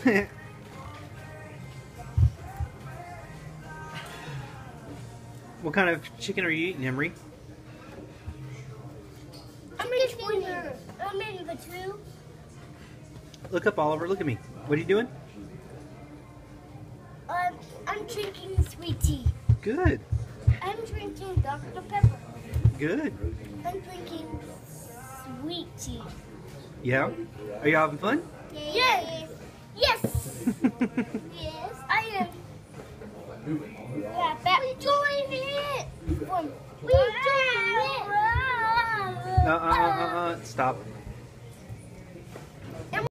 what kind of chicken are you eating, Emery? I'm in winner. I'm in the two. Look up, Oliver. Look at me. What are you doing? Um, I'm drinking sweet tea. Good. I'm drinking Dr. Pepper. Good. I'm drinking sweet tea. Yeah? Are you having fun? Yes. Yes. I am. Yeah, we joined it. We joined it. Uh, uh, uh, uh. Stop.